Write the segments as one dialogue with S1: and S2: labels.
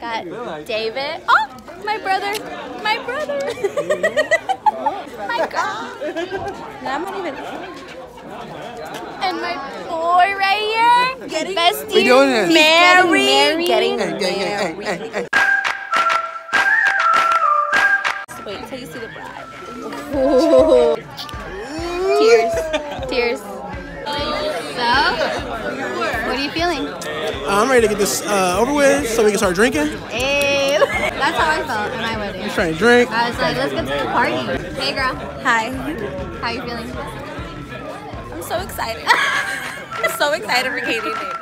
S1: Got David. Oh, my brother. My brother. my God. I'm not even. And my boy right here. Getting bestie.
S2: We doing this?
S1: Mary. Mary.
S3: Getting
S2: hey, hey, hey, hey.
S1: Wait till you see the bride. Ooh. Tears. Tears. So, what are you feeling?
S2: I'm ready to get this uh, over with so we can start drinking.
S1: Ew. That's how I felt at my wedding.
S2: Just trying to drink.
S1: I was like, let's get to the party. Hey, girl.
S4: Hi.
S1: How are you feeling?
S4: I'm so excited. I'm so excited for Katie.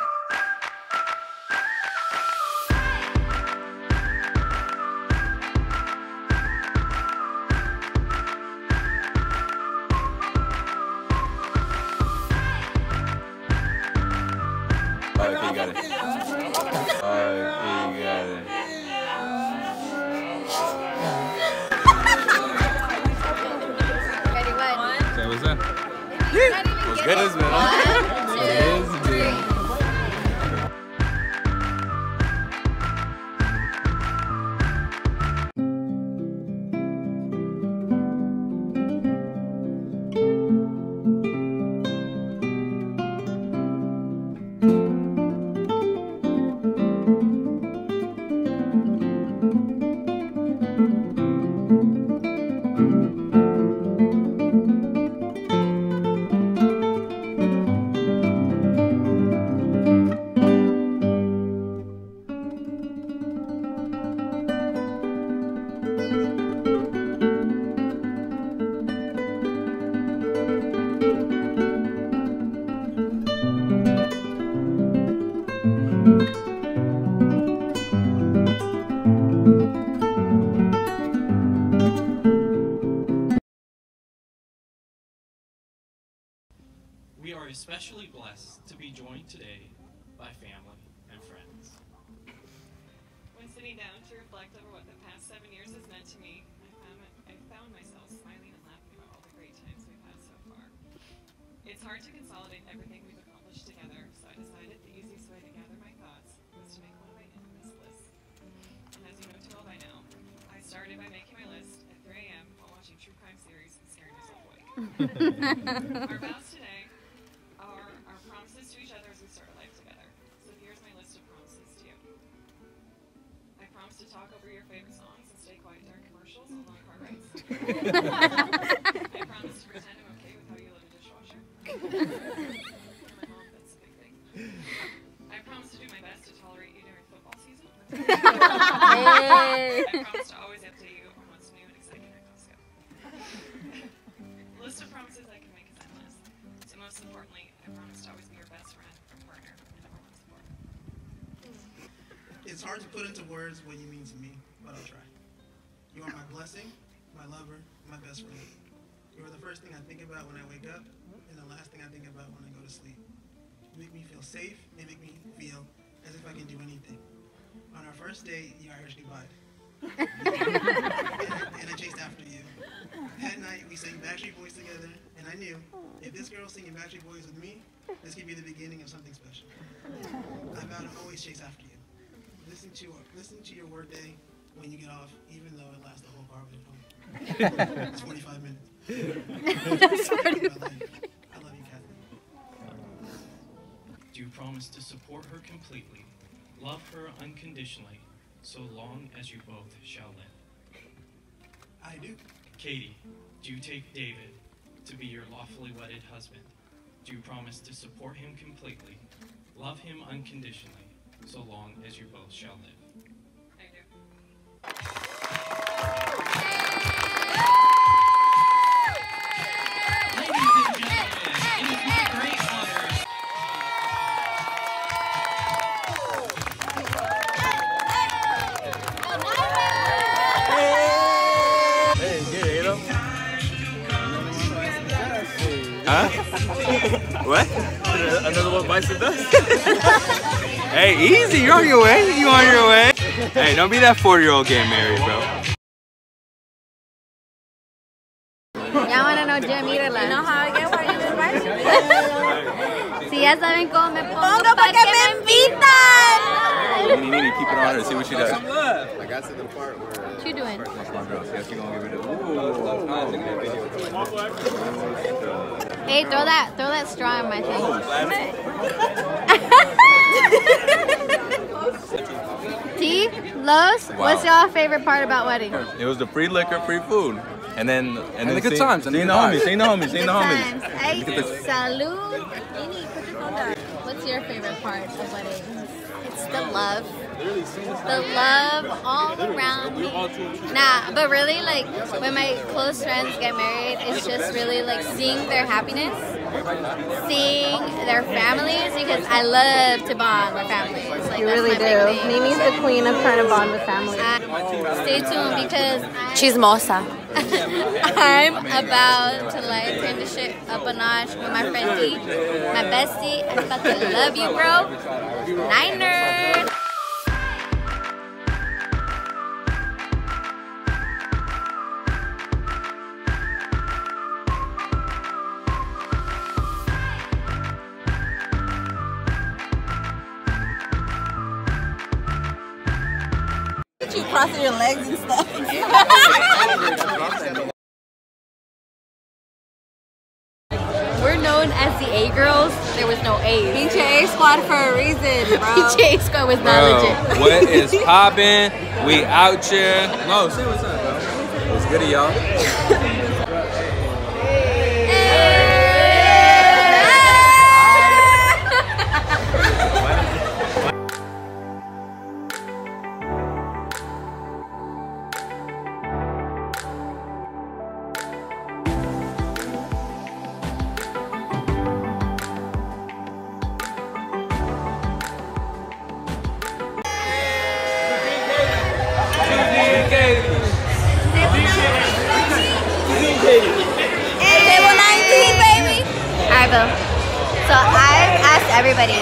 S5: We are especially blessed to be joined today by family and friends.
S6: When sitting down to reflect over what the past seven years has meant to me, I found, I found myself smiling and laughing about all the great times we've had so far. It's hard to consolidate everything we've our vows today are our promises to each other as we start our life together. So here's my list of promises to you. I promise to talk over your favorite songs and stay quiet during commercials and long car rides.
S2: It's hard to put into words what you mean to me, but I'll try. You are my blessing, my lover, my best friend. You are the first thing I think about when I wake up, and the last thing I think about when I go to sleep. You make me feel safe, and make me feel as if I can do anything. On our first date, you Irish goodbye. and, I, and I chased after you. That night, we sang Backstreet Boys together, and I knew if this girl's singing Backstreet Boys with me, this could be the beginning of something special. I vow to always chase after you. Listen to listen to your workday when you get off, even though it lasts the whole car ride home. it's 45 minutes. I love you, Kathy.
S5: Do you promise to support her completely, love her unconditionally, so long as you both shall live?
S2: I do.
S5: Katie, do you take David to be your lawfully wedded husband? Do you promise to support him completely, love him unconditionally, so long as you both shall live?
S6: I do.
S5: Ladies and gentlemen, it is my great honor.
S7: Hey, get it, Ado. Huh? what? Another one bites the dust. Hey, easy. You're on your way. You on your way. Hey, don't be that four-year-old getting married, bro.
S1: Ya van a know Jamila.
S4: You know how I get where you invite?
S1: Si ya saben cómo me pongo,
S4: Pongo pa' que me invitan.
S7: Nini, Nini, keep it on her. See what she does.
S3: I got to the part where
S1: What you doing?
S7: That's my girl. Yeah, she gonna give it a. Ooh.
S1: Hey, throw that, throw that straw in my thing. Oh, T, Los, what's your favorite part about weddings?
S7: It was the free liquor, free food, and then and, then
S3: the good
S7: see-
S3: times, and
S7: Seeing
S3: good
S7: the homies, seeing the homies, seeing the homies.
S1: Hey,
S7: Look at this.
S1: salud. Put your phone down. What's your favorite part of weddings?
S4: It's the love. The love all around me. Nah, but really, like, when my close friends get married, it's just really like seeing their happiness, seeing their families, because I love to bond with families. Like,
S1: You really do. Mimi's the queen of trying to bond with family.
S4: Uh, stay tuned because I-
S1: Chismosa.
S4: I'm about to like turn the shit up a notch with my friend D, my bestie. I fucking love you, bro. Niners.
S1: Your legs and stuff.
S4: We're known as the A girls. There was no A.
S1: BJ squad for a reason, bro.
S4: BJ squad was not
S7: Bro,
S4: legit.
S7: what is poppin'? We out here. No, say what's up, bro. What's good, y'all?
S4: All right, Bill. So I've asked everybody,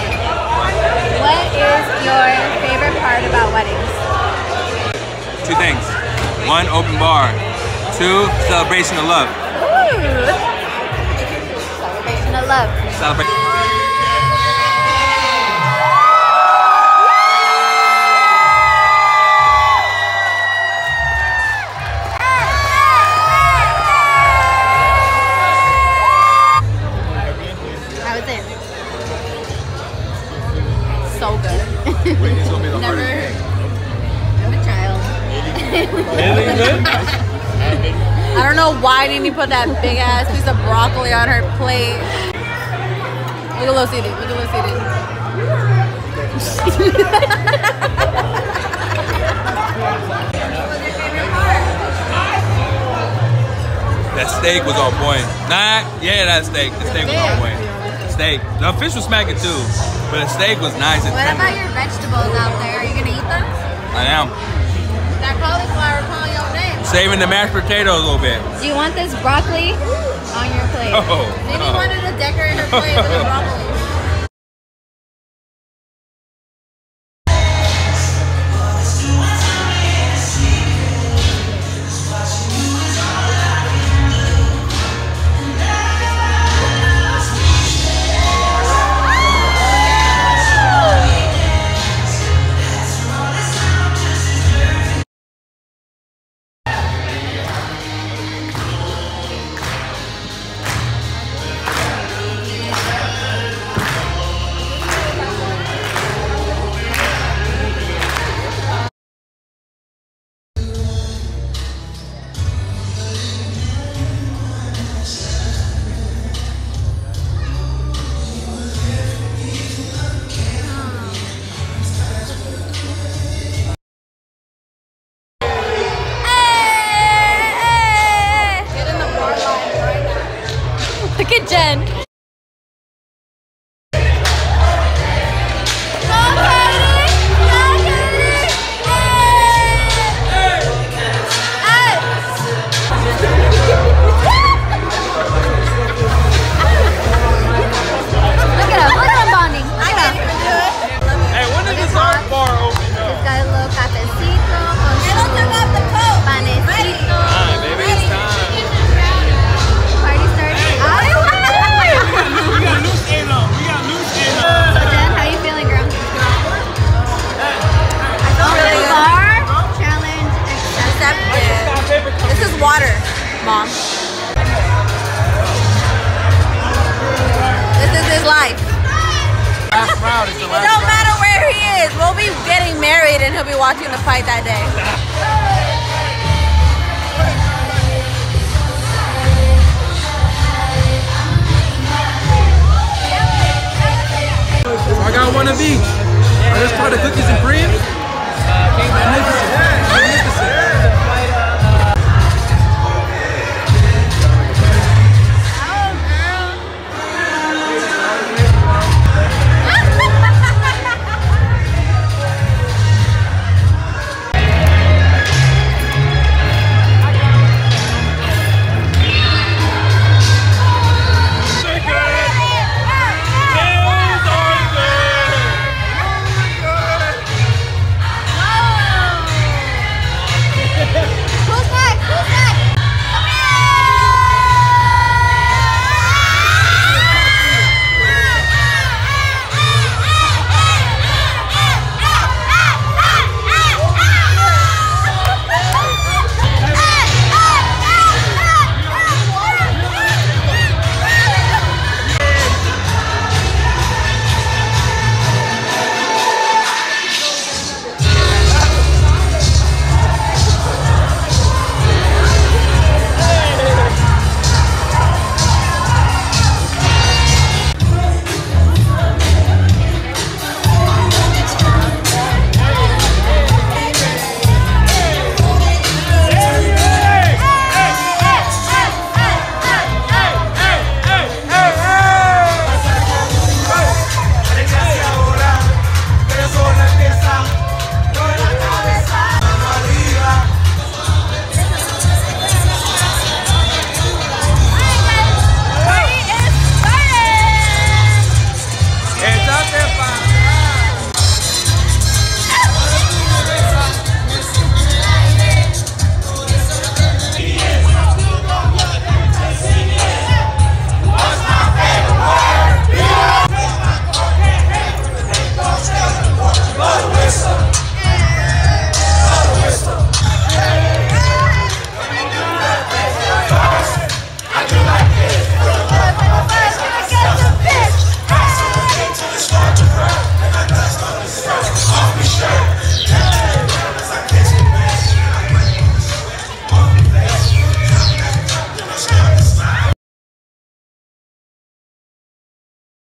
S4: what is your favorite part about weddings?
S7: Two things. One, open bar. Two, celebration of love.
S4: Ooh. Celebration of love.
S7: Celebrate.
S4: So good. Never. I'm a child.
S1: I don't know why Nini put that big ass piece of broccoli on her plate. Look at Los eating. Look at Los eating.
S7: That steak was on point. Nah, yeah, that steak. The steak was on point. Steak. The fish was smacking too, but the steak was nice and
S4: What
S7: tender.
S4: about your vegetables out there? Are you gonna eat them?
S7: I am
S4: That cauliflower calling your name.
S7: saving the mashed potatoes a little bit.
S4: Do you want this broccoli on your plate?
S7: Oh,
S4: Maybe
S7: no.
S4: wanted to decorate her plate with a broccoli.
S1: Life.
S7: Last round is the
S1: It don't matter where he is. We'll be getting married and he'll be watching the fight that day.
S7: I got one of each. I just try the cookies and cream.